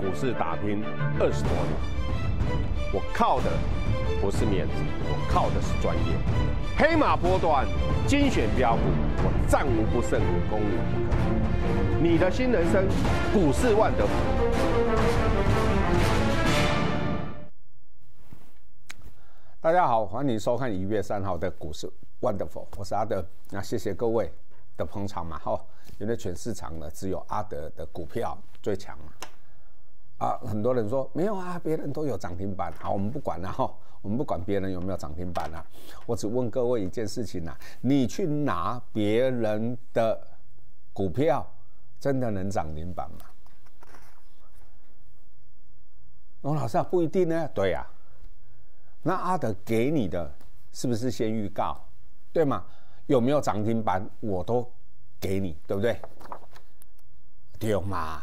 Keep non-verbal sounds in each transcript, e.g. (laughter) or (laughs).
股市打拼二十多年，我靠的不是面子，我靠的是专业。黑马波段，精选标股，我战无不胜，攻无不克。你的新人生，股市万德福。大家好，欢迎收看一月三号的股市 Wonderful，我是阿德。那谢谢各位的捧场嘛，哈，因为全市场呢只有阿德的股票最强嘛。啊，很多人说没有啊，别人都有涨停板。好，我们不管了哈，我们不管别人有没有涨停板啊。我只问各位一件事情呐，你去拿别人的股票，真的能涨停板吗？王老师啊，不一定呢。对呀，那阿德给你的是不是先预告？对吗？有没有涨停板，我都给你，对不对？对嘛？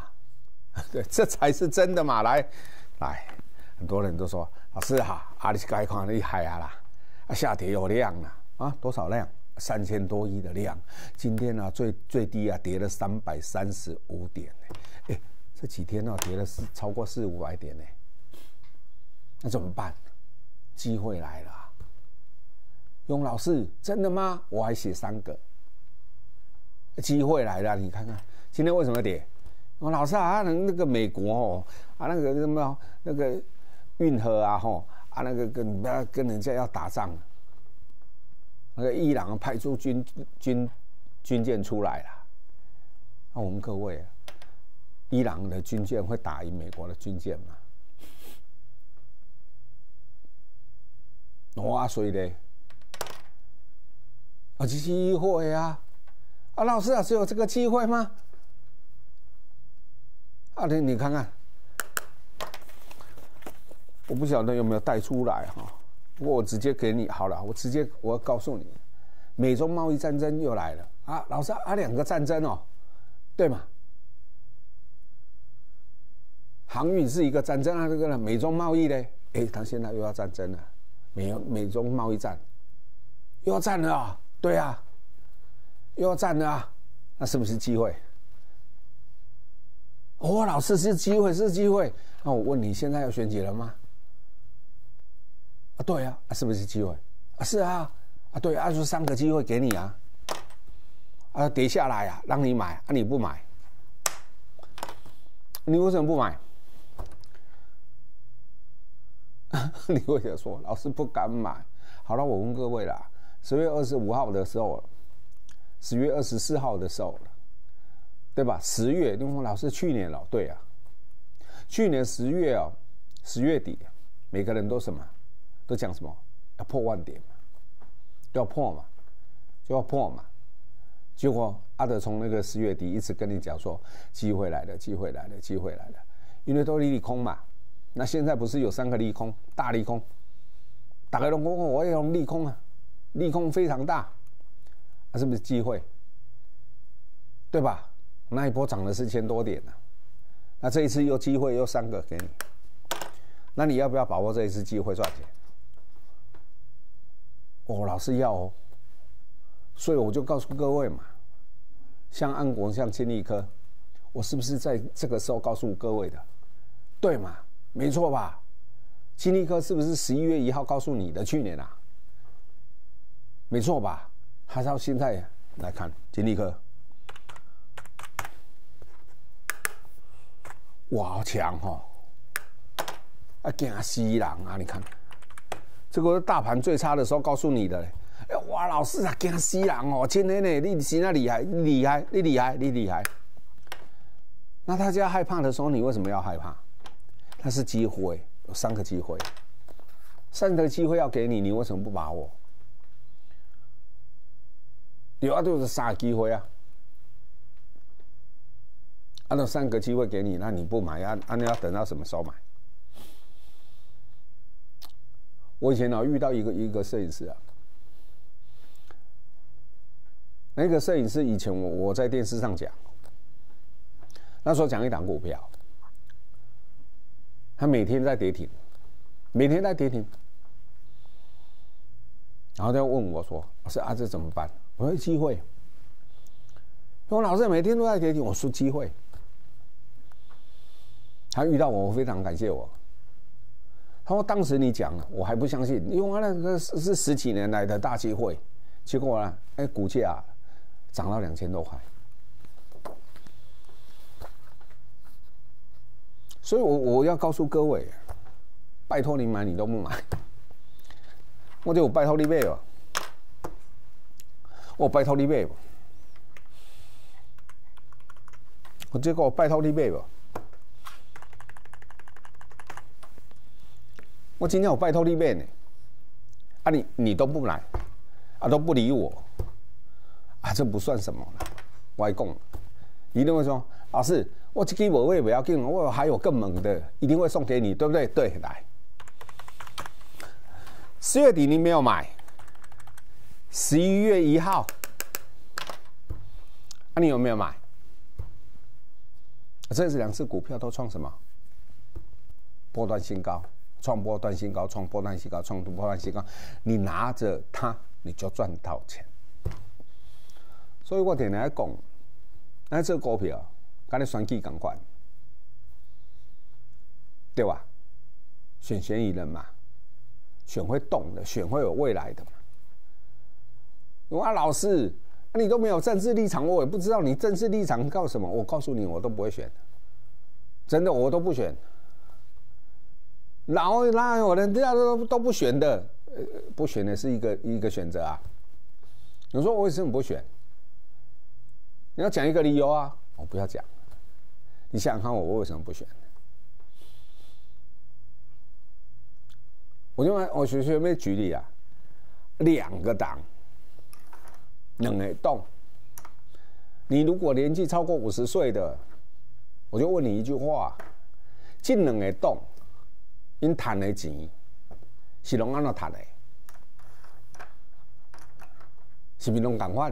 (laughs) 对，这才是真的嘛！来，来，很多人都说老师哈，阿里该看厉害啊啦，啊下跌有量了啊，多少量？三千多亿的量，今天呢最最低啊跌了三百三十五点呢，哎，这几天呢跌了四超过四五百点呢，那怎么办？机会来了，雍老师真的吗？我还写三个，机会来了，你看看今天为什么跌？我老师啊，那那个美国哦，啊那个什么那个运河啊吼，啊那个跟不要跟人家要打仗，那个伊朗派出军军军舰出来了，那我们各位，伊朗的军舰会打赢美国的军舰吗？哇，所以呢，啊，这机会啊，啊老师啊，只有这个机会吗？啊，你你看看，我不晓得有没有带出来哈。不过我直接给你好了，我直接我要告诉你，美中贸易战争又来了啊！老师啊，两个战争哦，对吗？航运是一个战争啊，这个呢，美中贸易呢，哎，他现在又要战争了，美美中贸易战又要战了啊！对啊，又要战了啊！那是不是机会？哦，老师是机会，是机会。那我问你，现在要选举了吗？啊，对啊，是不是机会？啊，是啊，啊，对，啊，就三个机会给你啊。啊，跌下来啊，让你买，啊，你不买，你为什么不买？(laughs) 你为什么说老师不敢买？好了，我问各位啦，十月二十五号的时候，十月二十四号的时候。对吧？十月，因为老师去年了，对啊，去年十月哦，十月底，每个人都什么，都讲什么，要破万点嘛，都要破嘛，就要破嘛。结果阿德从那个十月底一直跟你讲说，机会来了，机会来了，机会来了，因为都利利空嘛。那现在不是有三个利空，大利空，打开龙宫，我也用利空啊，利空非常大，那是不是机会？对吧？那一波涨了四千多点呢，那这一次又机会又三个给你，那你要不要把握这一次机会赚钱？哦，老是要哦，所以我就告诉各位嘛，像安国、像金立科，我是不是在这个时候告诉各位的？对嘛？没错吧？金立科是不是十一月一号告诉你的？去年啊，没错吧？还是要现在来看金立科。哇，好强哈！啊，惊死人啊！你看，这个大盘最差的时候告诉你的，哎，哇，老师啊，惊死人哦！今天呢，你现在厉害，厉害，你厉害，你厉害。那大家害怕的时候，你为什么要害怕？那是机会，有三个机会，三个机会要给你，你为什么不把握？有啊，就是三个机会啊。按照三个机会给你，那你不买，按按你要等到什么时候买？我以前呢遇到一个一个摄影师啊，那个摄影师以前我我在电视上讲，那时候讲一档股票，他每天在跌停，每天在跌停，然后他问我说：“老师啊，这怎么办？”我说：“机会。”我老师每天都在跌停，我说：“机会。”他遇到我，非常感谢我。他说当时你讲，我还不相信，因为那个是是十几年来的大机会，结果呢，哎，股价涨到两千多块。所以，我我要告诉各位，拜托你买，你都不买，我就拜托你买吧，我拜托你买吧，我这个拜托你买吧，我今天我拜托你买呢，啊你你都不来，啊都不理我，啊这不算什么了，我还讲，一定会说老师。我这支我也不要紧，我还有更猛的，一定会送给你，对不对？对，来，四月底你没有买，十一月一号，那你有没有买？这是两次股票都创什么？波段新高，创波段新高，创波段新高，创波段新高，你拿着它，你就赚到钱。所以我天天讲，那这股票。跟你选举赶快，对吧？选嫌疑人嘛，选会动的，选会有未来的嘛。啊，老师，你都没有政治立场，我也不知道你政治立场告什么。我告诉你，我都不会选，真的，我都不选。然后那有人这样都都不选的，呃，不选的是一个一个选择啊。你说我为什么不选？你要讲一个理由啊，我不要讲。你想想看，我为什么不选？我就我学学没举例啊，两个党，两个动。你如果年纪超过五十岁的，我就问你一句话：，这两个动，因赚的钱是拢安怎赚的？是不是拢共款？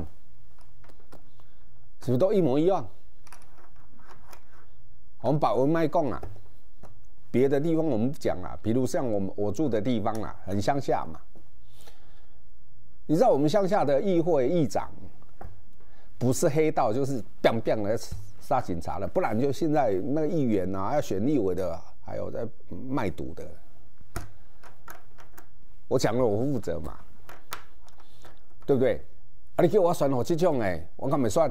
是不是都一模一样？我们把文脉讲了，别的地方我们不讲了。比如像我们我住的地方啊，很乡下嘛。你知道我们乡下的议会议长，不是黑道就是 biang biang 来杀警察的，不然就现在那个议员啊，要选立委的，还有在卖毒的。我讲了，我负责嘛，对不对？啊，你叫我选我这种哎，我敢没选，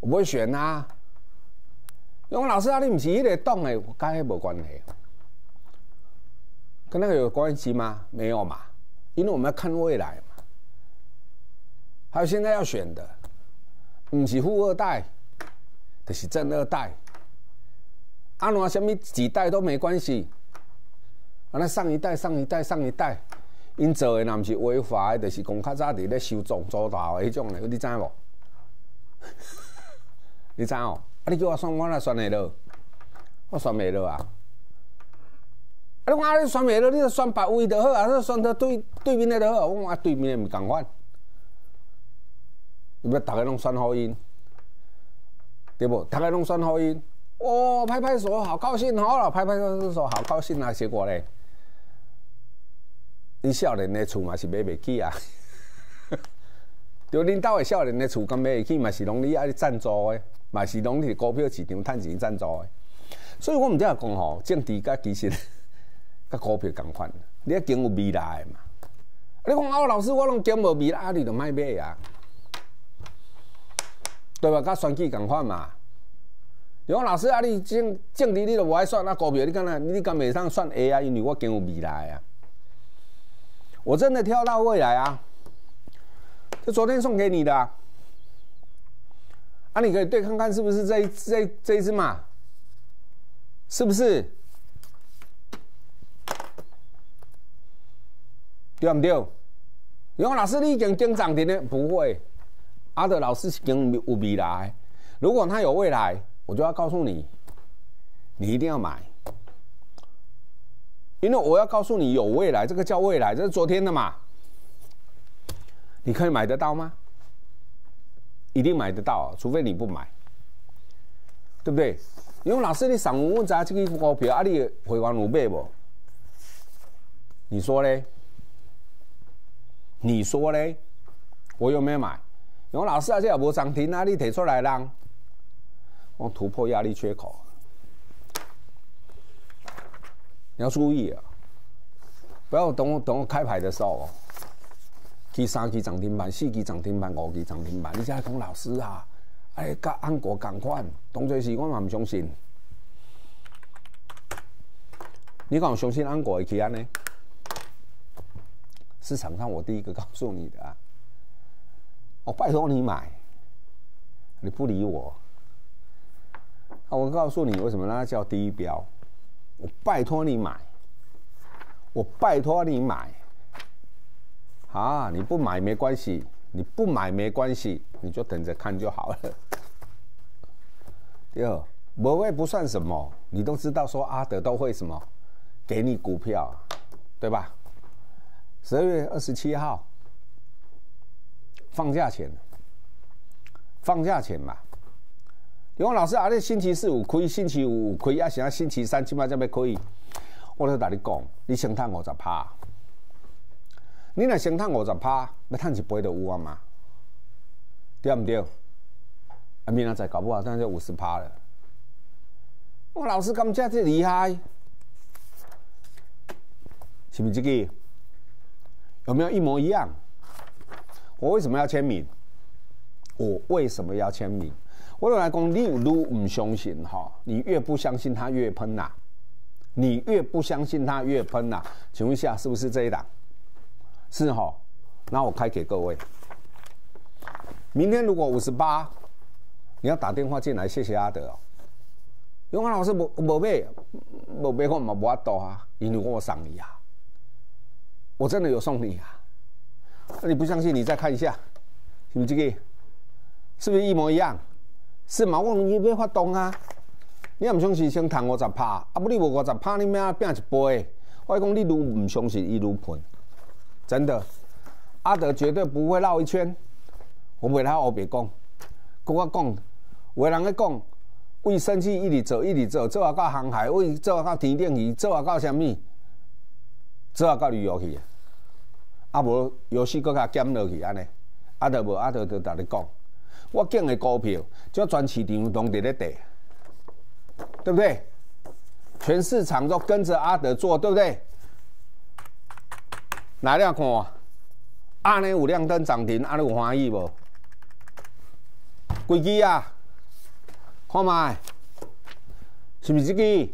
我不会选呐。因为老师啊，你不是一个动诶，跟那没关系，跟那个有关系吗？没有嘛，因为我们要看未来嘛。还有现在要选的，不是富二代，就是正二代。阿罗什么几代都没关系，啊，那上一代、上一代、上一代，因做的那不是违法的，就是公卡早伫咧收种做大诶迄种的，你知无？(laughs) 你知哦？啊！你叫我算，我哪算会落？我算袂落啊！啊！你讲你算袂落，你就算别位就好啊！你算到对对面的就好。我讲啊，对面的毋共款，你要大家拢算好因，对无？大家拢算好因，哦，拍拍手，好高兴，好了，拍拍手，好高兴啊！结果咧，你少年的厝嘛是买不起啊！(laughs) 就恁兜的少年的厝，敢买会起嘛是拢你爱赞助的。嘛是拢是股票市场趁钱赞助的，所以我们这样讲吼，政治甲其实 (laughs) 甲股票共款，你要经有未来嘛。你讲啊，老师我拢经无未来，你就卖买啊，对吧？甲选举共款嘛。你讲老师啊，你政政治你都无爱算，那股票你敢若你敢袂上算 AI？因为我经有未来啊，我真的跳到未来啊，就昨天送给你的。啊，你可以对看看是不是这一这这一只嘛？是不是？对不对？因为老师你已经经涨停了，不会。阿德老师已经有未来，如果他有未来，我就要告诉你，你一定要买，因为我要告诉你有未来，这个叫未来，这是昨天的嘛？你可以买得到吗？一定买得到，除非你不买，对不对？因为老师，你上午问咱这个股票，啊，你会员有买不？你说嘞？你说嘞？我有没有买？因为老师啊，这也无涨停啊，你提出来让，我突破压力缺口，你要注意啊，不要等我等我开牌的时候哦，去三期涨停板、四期涨停板、五期涨停板，你再讲老师啊，哎，甲安国共款，当做是我嘛唔相信。你讲相信安国会起安呢？市场上我第一个告诉你的啊，我拜托你买，你不理我，我告诉你为什么它叫第一标。我拜托你买，我拜托你买，啊！你不买没关系，你不买没关系，你就等着看就好了。第二，某位不算什么，你都知道说阿德都会什么，给你股票，对吧？十二月二十七号放假前，放假前吧。永老师啊，你星期四有亏，星期五有亏，啊，现在星期三起码才要可以。我咧同你讲，你先赚五十趴，你若先赚五十趴，要赚一倍就有啊嘛，对唔对？啊，明仔载搞不好，那就五十趴了。我老师咁这厉害，是不是这个？有没有一模一样？我为什么要签名？我为什么要签名？我来讲，你越唔相信哈，你越不相信他越喷呐，你越不相信他越喷呐。请问一下，是不是这一档？是哈，那我开给各位。明天如果五十八，你要打电话进来，谢谢阿德哦。永安老师，无无买，无买我嘛无法度啊，因为我送你啊，我真的有送你啊。那你不相信，你再看一下，你这个是不是一模一样？是嘛？我你要发动啊！你也唔相信先赚五十拍，啊不你无五十拍，你咩变一杯？我讲你愈唔相信，伊愈喷，真的。阿德绝对不会绕一圈，我袂他后别讲，跟我讲，有人咧讲，为生气一直做，一直做，做啊到航海，为做啊到天顶去，做啊到虾米？做啊到旅游去，啊无游戏搁较减落去安尼，阿德无阿德就同你讲。我建的股票，就全市场拢伫咧跌，对不对？全市场都跟着阿德做，对不对？来了看，阿尼有亮灯涨停，阿尼有欢喜无？几支啊？看麦，是不是这个？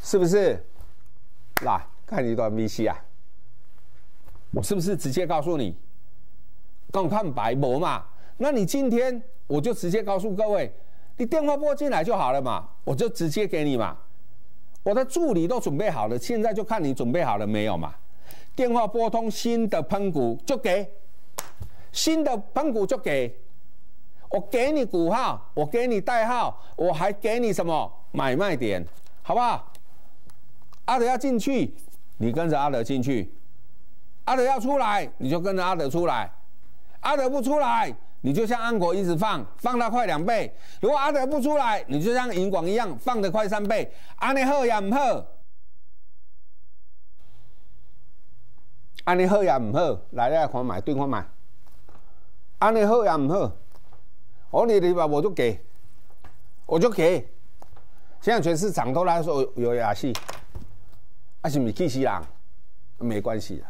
是不是？来看一段 VC 啊！我是不是直接告诉你？刚看白无嘛？那你今天我就直接告诉各位，你电话拨进来就好了嘛，我就直接给你嘛。我的助理都准备好了，现在就看你准备好了没有嘛。电话拨通，新的喷股就给，新的喷股就给，我给你股号，我给你代号，我还给你什么买卖点，好不好？阿德要进去，你跟着阿德进去；阿德要出来，你就跟着阿德出来；阿德不出来。你就像安国一直放，放到快两倍。如果阿德不出来，你就像银广一样放的快三倍。安尼好也唔好，安尼好也唔好，来来看买，对看买。安尼好也唔好，我你你把我就给，我就给。现在全市场都来说有雅戏，啊是咪气死人？没关系的，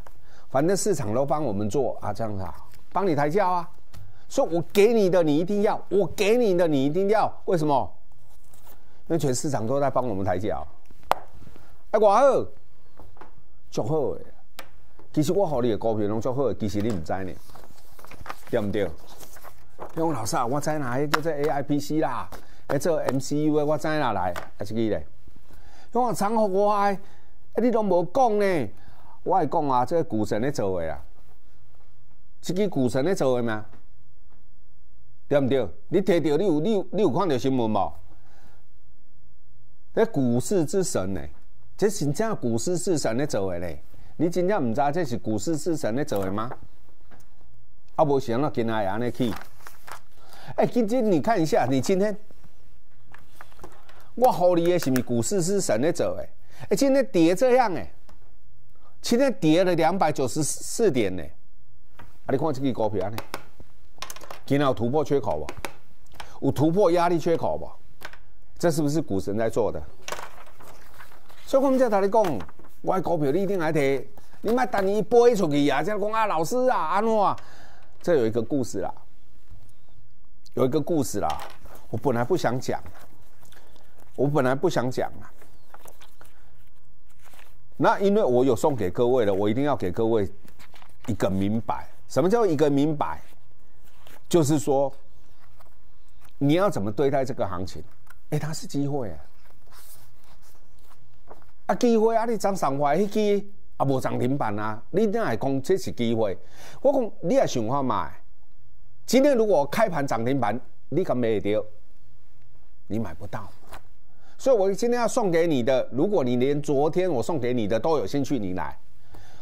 反正市场都帮我们做啊，这样子好，帮你抬轿啊。说我给你的你一定要，我给你的你一定要，为什么？因为全市场都在帮我们抬轿。哎，我好，足好诶。其实我好你的股票拢足好，其实你唔知呢，对唔对？因为老师啊，我知哪迄叫做 A I P C 啦，诶做 M C U 的我知哪来，还是记咧。因为长河我爱，你都无讲呢，我爱讲啊，这个股神咧做的啊，这个股神咧做的吗。对毋对？你摕到你有你有你有看到新闻无？这股市之神呢？这真正股市之神咧做诶咧？你真正唔知这是股市之神咧做诶吗？啊，无想到今仔安尼去。哎，今天你看一下，你今天我好你诶是咪股市之神咧做诶？哎，今天跌这样诶，今天跌了两百九十四点呢。啊，你看这个股票呢？今天有突破缺口不？有突破压力缺口不？这是不是股神在做的？所以我们才同你讲，我股票你一定来提，你莫等伊飞出去啊！才讲啊，老师啊，安怎啊？这有一个故事啦，有一个故事啦。我本来不想讲，我本来不想讲啊。那因为我有送给各位了，我一定要给各位一个明白。什么叫一个明白？就是说，你要怎么对待这个行情？哎，它是机会啊！啊，机会啊！你涨上坏迄支啊，无涨停板啊！你哪会讲这是机会？我讲你也想法买。今天如果开盘涨停板，你敢买得？你买不到。所以我今天要送给你的，如果你连昨天我送给你的都有兴趣，你来。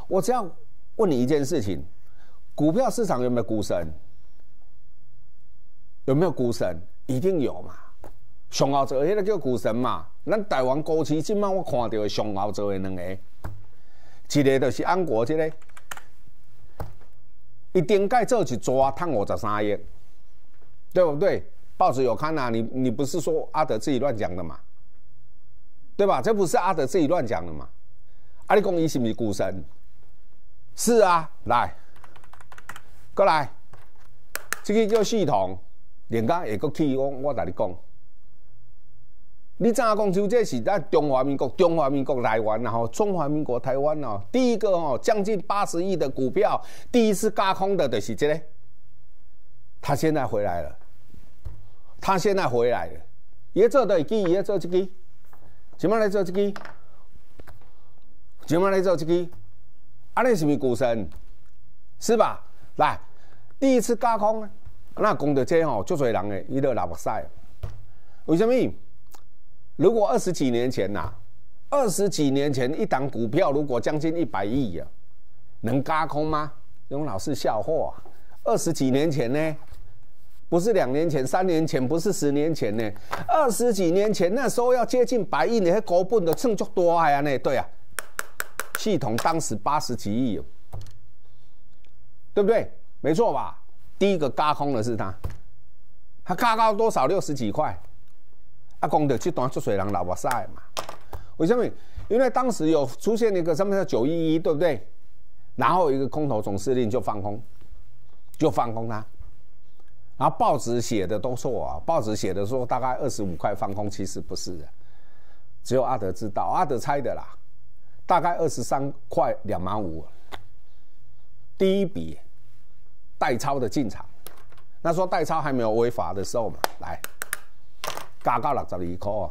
我只要问你一件事情：股票市场有没有股神？有没有股神？一定有嘛。上澳做迄个叫股神嘛？咱台湾股市今晚我看到的上澳做的两个，一个就是安国这个，一顶盖做一抓，赚五十三亿，对不对？报纸有看呐，你你不是说阿德自己乱讲的嘛？对吧？这不是阿德自己乱讲的嘛？阿里公伊是不是股神？是啊，来，过来，这个叫系统，连刚下个起，我我同你讲。你怎讲就这是咱中华民国、中华民国台湾然后中华民国台湾哦，第一个哦，将近八十亿的股票，第一次加空的就是这个，他现在回来了，他现在回来了，也做的机，也做这个，怎么来做这个？怎么来做这个？阿你是不是股神？是吧？来，第一次加空，那讲到这吼，足多人的伊都流目屎，为什么？如果二十几年前呐，二十几年前一档股票如果将近一百亿呀，能加空吗？用老是笑话，二十几年前呢，不是两年前、三年前，不是十年前呢，二十几年前那时候要接近百亿，你还股本的秤足多呀呢？对啊，系统当时八十几亿，对不对？没错吧？第一个加空的是他，他嘎到多少？六十几块。啊，讲的这段出水人老哇塞嘛？为什么？因为当时有出现一个什么叫九一一，对不对？然后一个空头总司令就放空，就放空他。然后报纸写的都错啊，报纸写的说大概二十五块放空，其实不是的，只有阿德知道，阿德猜的啦，大概二十三块两毛五。第一笔代抄的进场，那时候代抄还没有违法的时候嘛，来。加到六十二块啊，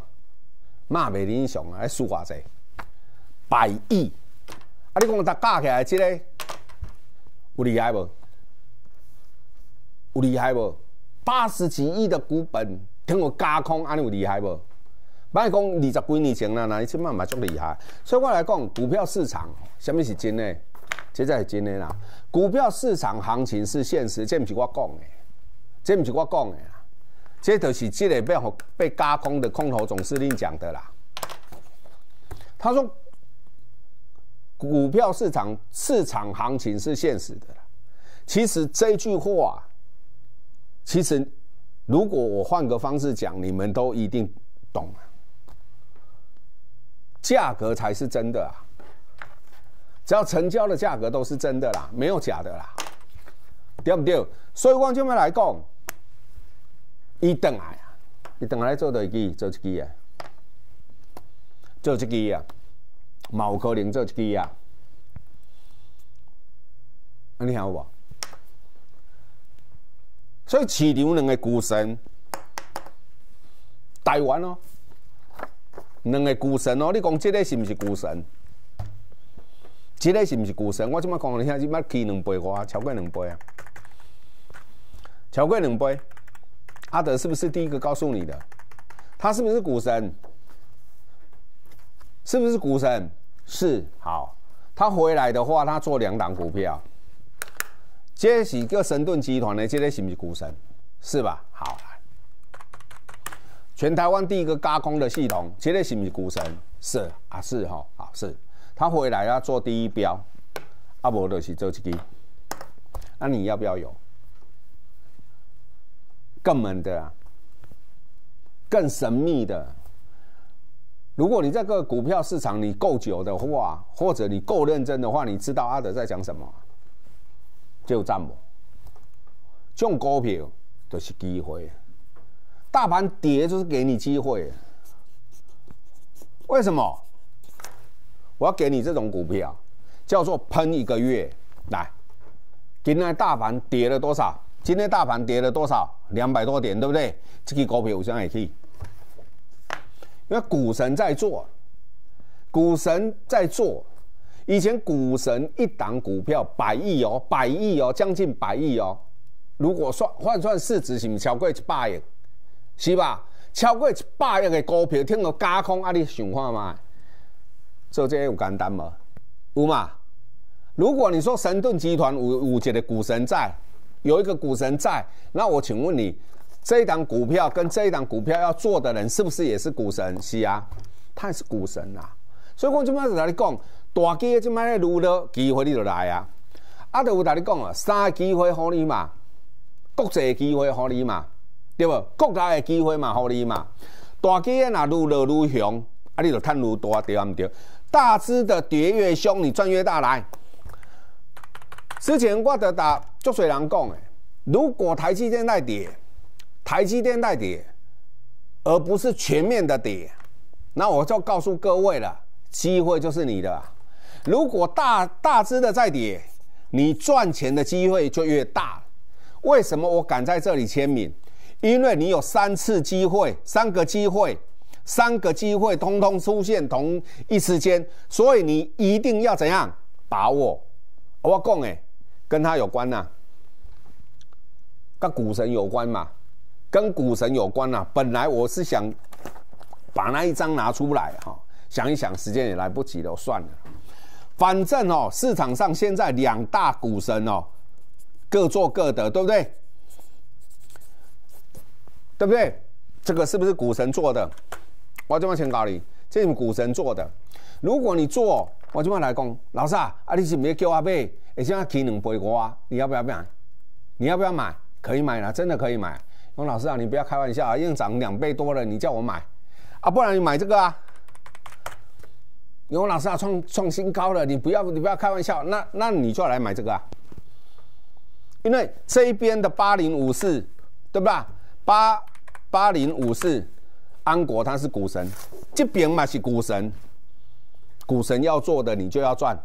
嘛袂理想啊，还输偌济，百亿啊！你讲它加起来，即个有厉害无？有厉害无？八十几亿的股本，听我加空，安尼有厉害无？莫讲二十几年前啦，那一次嘛嘛足厉害。所以我来讲，股票市场，什么是真的？这才是真的啦。股票市场行情是现实，这不是我讲的，这不是我讲的。这都是这个被被加空的空头总司令讲的啦。他说，股票市场市场行情是现实的。其实这句话，其实如果我换个方式讲，你们都一定懂。价格才是真的啊！只要成交的价格都是真的啦，没有假的啦，对不对？所以我就要来讲。伊等来啊！伊等来做第几？做一支啊？做一支啊？冇可能做一支啊？啊，你听有无？所以市场两个股神，台湾哦，两个股神哦，你讲这个是毋是股神？这个是毋是股神？我即摆讲你听，即摆起两倍哇，超过两倍啊！超过两倍。阿德是不是第一个告诉你的？他是不是股神？是不是股神？是好。他回来的话，他做两档股票。这是个神盾集团的，这个是不是股神？是吧？好，全台湾第一个加工的系统，这个是不是股神？是啊，是哈，好是。他回来要做第一标，阿伯就是做这个。那你要不要有？更猛的、更神秘的。如果你这个股票市场你够久的话，或者你够认真的话，你知道阿德在讲什么？就这么，这种股票都是机会。大盘跌就是给你机会。为什么？我要给你这种股票，叫做喷一个月。来，今天大盘跌了多少？今天大盘跌了多少？两百多点，对不对？这个股票我想也可以。因为股神在做，股神在做。以前股神一档股票百亿哦，百亿哦，将近百亿哦。如果算换算市值，是不是超过一百亿？是吧？超过一百亿的股票，听到加空，啊，你想看嘛？做这有简单吗？有嘛？如果你说神盾集团有有一个股神在，有一个股神在，那我请问你。这一档股票跟这一档股票要做的人，是不是也是股神？是啊，他也是股神啊。所以我今麦就同你讲，大基今麦咧遇到机会你就来啊。啊，就有同你讲啊，三个机会好你嘛，国际机会好你嘛，对不？国家的机会嘛好你嘛。大基若愈落愈雄，啊，你就赚愈多，对唔对？大只的跌越凶，你赚越大来。之前我得打足水人讲诶，如果台积电在跌。台积电在跌，而不是全面的跌，那我就告诉各位了，机会就是你的。如果大大只的在跌，你赚钱的机会就越大。为什么我敢在这里签名？因为你有三次机会，三个机会，三个机会通通出现同一时间，所以你一定要怎样把握？我讲诶，跟他有关呐，跟股神有关嘛。跟股神有关呐，本来我是想把那一张拿出来哈，想一想时间也来不及了，算了。反正哦，市场上现在两大股神哦，各做各的，对不对？对不对？这个是不是股神做的？我这么请告你，这是股神做的。如果你做，我这么来讲，老师啊，啊你是不是叫我买？而且要提两倍股啊，你要不要买？你要不要买？可以买了，真的可以买。洪老师啊，你不要开玩笑啊！因为涨两倍多了，你叫我买啊？不然你买这个啊？洪老师啊，创创新高了，你不要你不要开玩笑，那那你就要来买这个啊？因为这一边的八零五四，对吧？八八零五四，安国他是股神，这边嘛是股神，股神要做的你就要赚。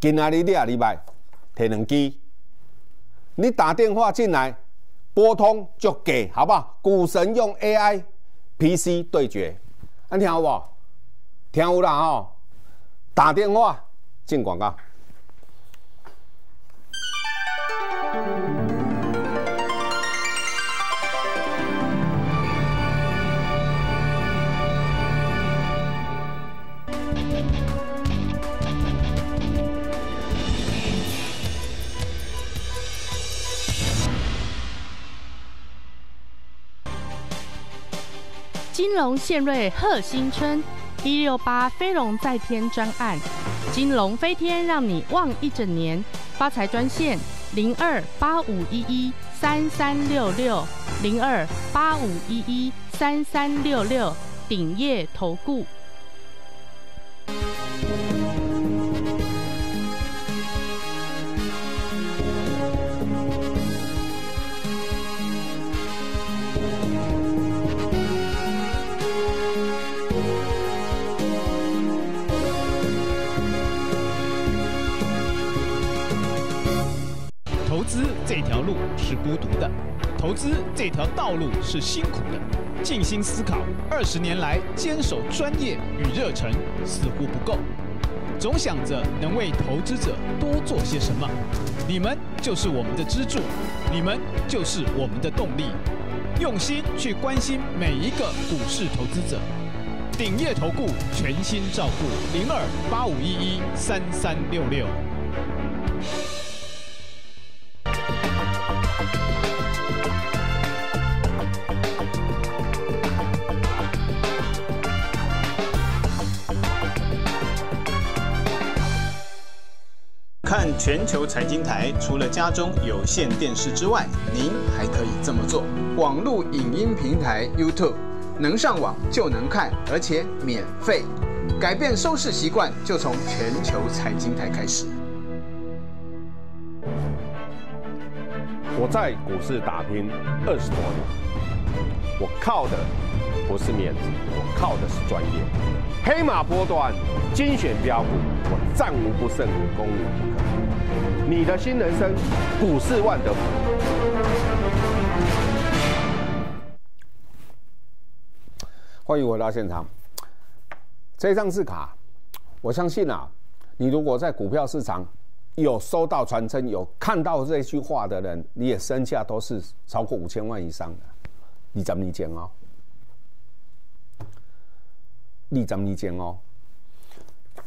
今哪里两礼拜，提两机，你打电话进来。拨通就给，好不好？股神用 AI PC 对决，安听好不好？听好了哈，打电话进广告。金龙献瑞贺新春。一六八飞龙在天专案，金龙飞天让你旺一整年，发财专线零二八五一一三三六六零二八五一一三三六六鼎业投顾。道路是辛苦的。静心思考，二十年来坚守专业与热忱似乎不够，总想着能为投资者多做些什么。你们就是我们的支柱，你们就是我们的动力。用心去关心每一个股市投资者，鼎业投顾全心照顾零二八五一一三三六六。全球财经台，除了家中有线电视之外，您还可以这么做：网络影音平台 YouTube 能上网就能看，而且免费。改变收视习惯，就从全球财经台开始。我在股市打拼二十多年，我靠的不是面子，我靠的是专业。黑马波段，精选标股，我战无不胜，攻无不克。你的新人生，股市万德福。欢迎回到现场。这张字卡，我相信啊，你如果在股票市场有收到传真、有看到这句话的人，你也身价都是超过五千万以上的。你怎么理解哦？你怎么理解哦？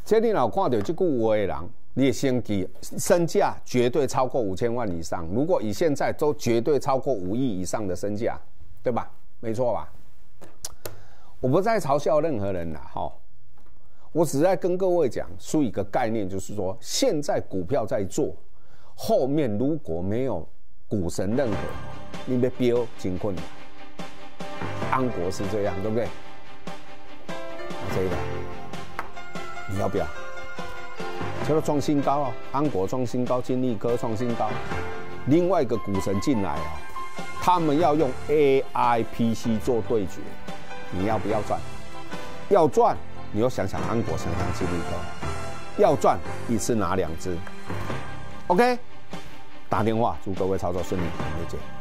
这你老看到这句话的人，你也先给身价绝对超过五千万以上。如果以现在都绝对超过五亿以上的身价，对吧？没错吧？我不再嘲笑任何人了，哈，我只在跟各位讲出一个概念，就是说，现在股票在做，后面如果没有股神认可，你被标金困难。安国是这样，对不对？这个你要不要？除了创新高啊，安国创新高，金利科创新高，另外一个股神进来啊，他们要用 AI PC 做对决。你要不要赚？要赚，你要想想安国，想想金立科。要赚，一次拿两只。OK，打电话，祝各位操作顺利，再见。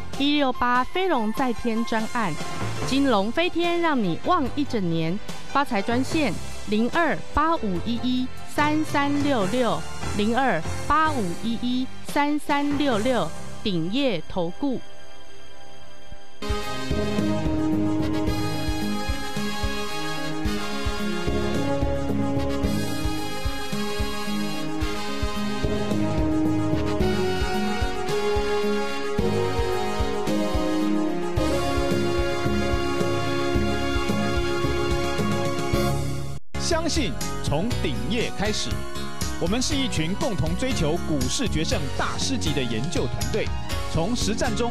一六八飞龙在天专案，金龙飞天让你旺一整年。发财专线零二八五一一三三六六零二八五一一三三六六顶业投顾。信从顶业开始，我们是一群共同追求股市决胜大师级的研究团队，从实战中